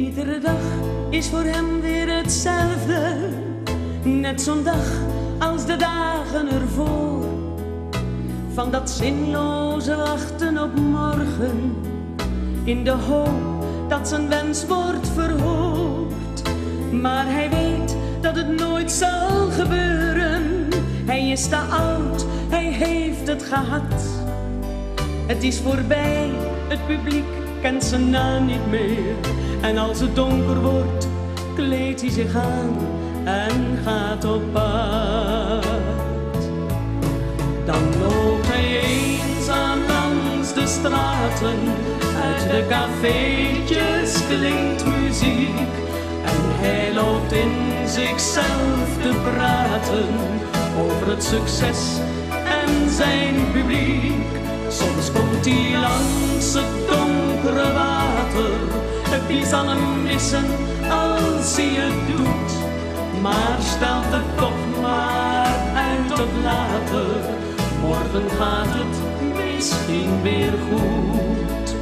Iedere dag is voor hem weer hetzelfde. Net zo'n dag als de dagen ervoor. Van dat zinloze wachten op morgen. In de hoop dat zijn wens wordt verhoord. Maar hij weet dat het nooit zal gebeuren. Hij is te oud, hij heeft het gehad. Het is voorbij, het publiek kent zijn naam niet meer. En als het donker wordt, kleedt hij zich aan en gaat op pad. Dan loopt hij eenzaam langs de straten. Uit de cafeetjes klinkt muziek. En hij loopt in zichzelf te praten over het succes en zijn publiek. Soms komt hij langs het donkere water. Wie zal hem missen als hij het doet? Maar stelt het toch maar uit tot later. Morgen gaat het misschien weer goed.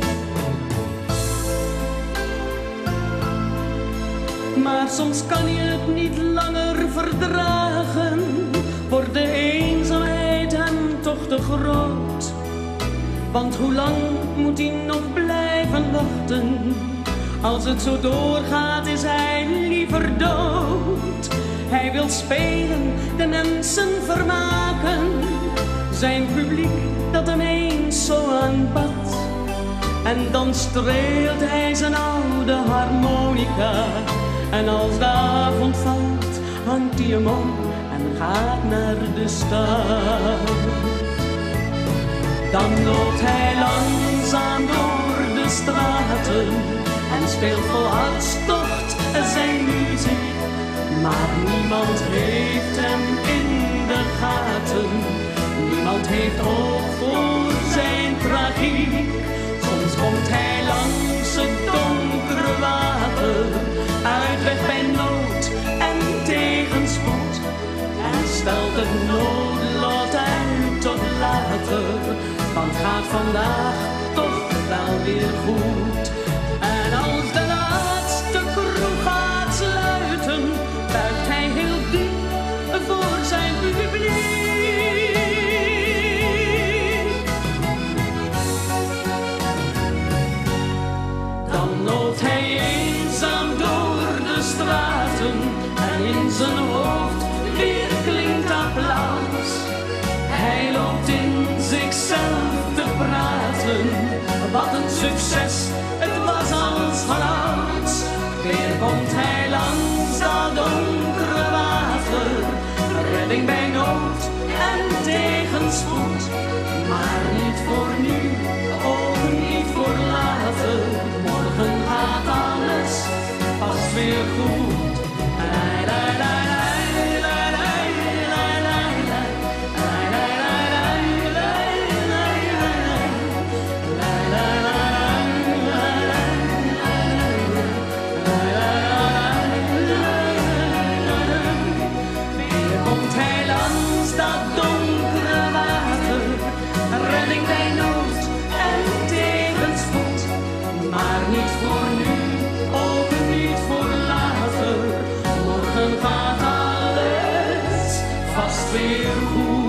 Maar soms kan je het niet langer verdragen. Wordt de eenzaamheid hem toch te groot. Want hoe lang moet hij nog blijven wachten? Als het zo doorgaat is hij liever dood. Hij wil spelen, de mensen vermaken. Zijn publiek dat hem eens zo aanpakt. En dan streelt hij zijn oude harmonica. En als de avond valt, hangt hij hem om en gaat naar de stad. Dan loopt hij langzaam door de straten en speelt vol hartstocht zijn muziek. Maar niemand heeft hem in de gaten, niemand heeft oog voor zijn tragiek. Soms komt hij langs het donkere water, uitweg bij nood en tegenspoed. En stelt het noodlot uit tot later, want gaat vandaag toch wel weer goed. Succes, het was als vanouds. Weer komt hij langs dat donkere water, redding bij nood en tegenspoed. Maar niet voor nu, ook niet voor later, morgen gaat alles pas weer goed. ser o